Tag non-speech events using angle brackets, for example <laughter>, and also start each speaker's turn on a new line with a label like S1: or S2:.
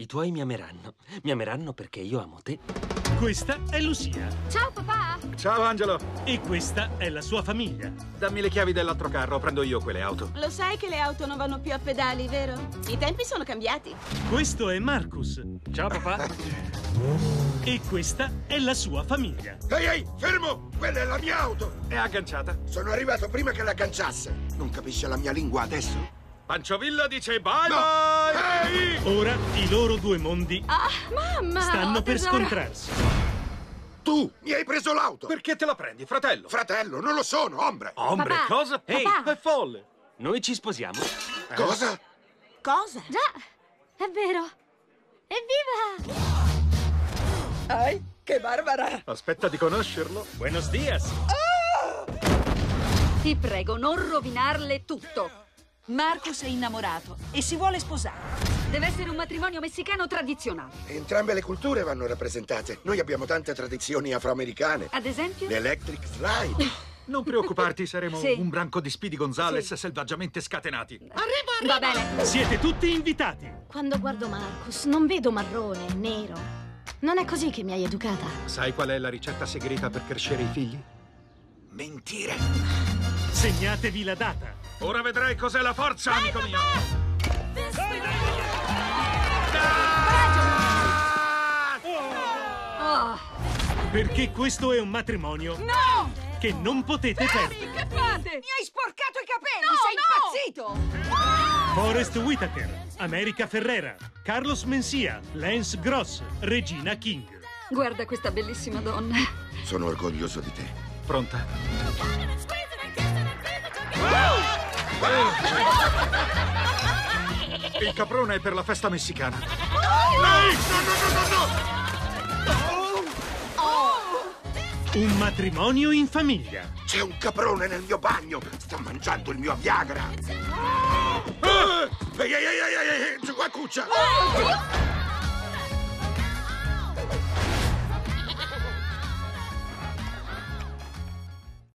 S1: I tuoi mi ameranno. Mi ameranno perché io amo te.
S2: Questa è Lucia
S3: Ciao papà!
S4: Ciao Angelo,
S2: e questa è la sua famiglia.
S4: dammi le chiavi dell'altro carro, prendo io quelle auto.
S5: Lo sai che le auto non vanno più a pedali, vero? I tempi sono cambiati.
S2: Questo è Marcus
S1: Ciao papà.
S2: e questa è la sua famiglia.
S6: Ehi, ehi, fermo! Quella è la mia auto!
S4: È agganciata.
S6: Sono arrivato prima che l'agganciasse. Non capisce la mia lingua adesso?
S4: Panciovilla dice bye
S6: No!
S4: bye!
S6: Ehi!
S2: Ora i loro due mondi
S5: Ah, mamma!
S2: stanno
S5: oh,
S2: per
S5: tesoro.
S2: scontrarsi.
S6: Tu mi hai preso l'auto!
S4: Perché te la prendi, fratello?
S6: Fratello, non lo sono, ombre!
S4: Ombre,
S5: Papà,
S4: cosa? Ehi,
S5: papà.
S4: è folle!
S1: Noi ci sposiamo?
S6: Cosa?
S5: Cosa?
S3: Già, è vero. Evviva!
S7: Ai, che barbara!
S4: Aspetta di conoscerlo.
S2: Buenos dias.
S8: Ti prego, non rovinarle tutto. Marcus è innamorato e si vuole sposare. Deve essere un matrimonio messicano tradizionale.
S6: Entrambe le culture vanno rappresentate. Noi abbiamo tante tradizioni afroamericane.
S8: Ad esempio?
S6: L'electric slide. <laughs>
S4: Non preoccuparti, saremo
S8: Sì.
S4: un branco di Speedy Gonzales selvaggiamente scatenati.
S8: Va bene.
S2: Siete tutti invitati.
S3: Quando guardo Marcus non vedo marrone, nero. Non è così che mi hai educata.
S4: Sai qual è la ricetta segreta per crescere i figli?
S6: Mentire.
S2: Segnatevi la data.
S4: Ora vedrai cos'è la forza, amico mio!
S8: Oh,
S2: Perché questo è un matrimonio
S8: no!
S2: che non potete perdere.
S8: Che fate?
S7: Mi hai sporcato i capelli! sei impazzito!
S2: Forrest Whitaker, America Ferrera, Carlos Mencia, Lance Gross, Regina King.
S8: Guarda questa bellissima donna.
S6: Sono orgoglioso di te.
S4: Pronta? Il caprone è per la festa messicana.
S6: Ehi! No, no, no, no, no!
S2: Un matrimonio in famiglia.
S6: C'è un caprone nel mio bagno! Sta mangiando il mio Viagra! Ah! Ehi, ehi, ehi, ehi, ehi, cuccia!